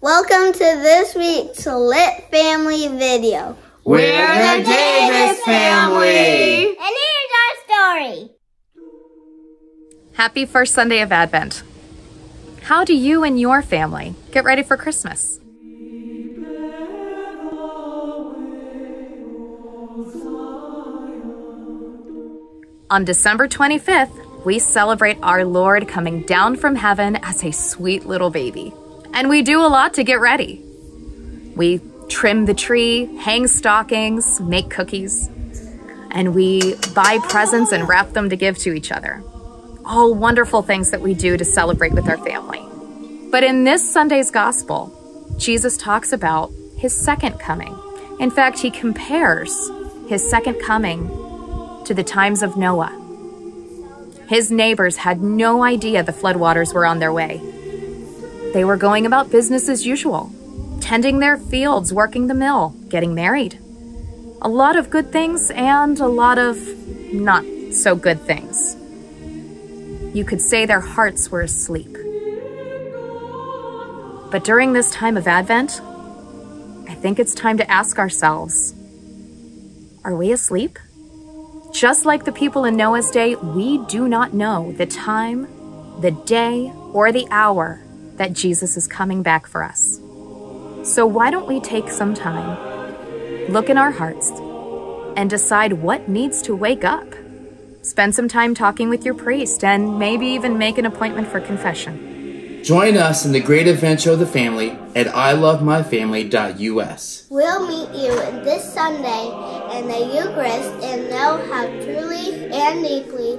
Welcome to this week's Lit Family video. We're the Davis family. And here's our story. Happy first Sunday of Advent. How do you and your family get ready for Christmas? On December 25th, we celebrate our Lord coming down from heaven as a sweet little baby. And we do a lot to get ready. We trim the tree, hang stockings, make cookies, and we buy presents and wrap them to give to each other. All wonderful things that we do to celebrate with our family. But in this Sunday's gospel, Jesus talks about his second coming. In fact, he compares his second coming to the times of Noah. His neighbors had no idea the floodwaters were on their way. They were going about business as usual, tending their fields, working the mill, getting married. A lot of good things and a lot of not so good things. You could say their hearts were asleep. But during this time of Advent, I think it's time to ask ourselves are we asleep? Just like the people in Noah's day, we do not know the time, the day, or the hour that Jesus is coming back for us. So why don't we take some time, look in our hearts, and decide what needs to wake up? Spend some time talking with your priest and maybe even make an appointment for confession. Join us in the great adventure of the family at ilovemyfamily.us. We'll meet you this Sunday in the Eucharist and know how truly and deeply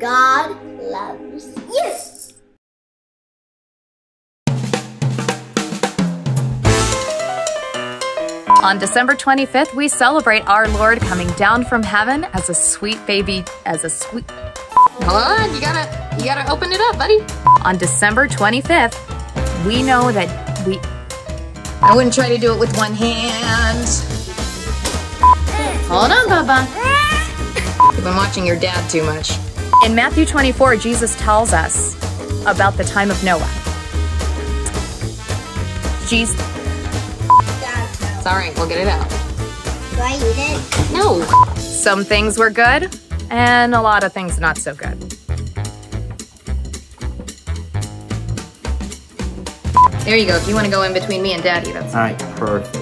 God loves you. On December 25th, we celebrate our Lord coming down from heaven as a sweet baby, as a sweet. Hold on, you gotta, you gotta open it up, buddy. On December 25th, we know that we. I wouldn't try to do it with one hand. Hold on, Bubba. You've been watching your dad too much. In Matthew 24, Jesus tells us about the time of Noah. Jesus. It's all right, we'll get it out. Do I eat it? No. Some things were good, and a lot of things not so good. There you go. If you want to go in between me and Daddy, that's All right, perfect.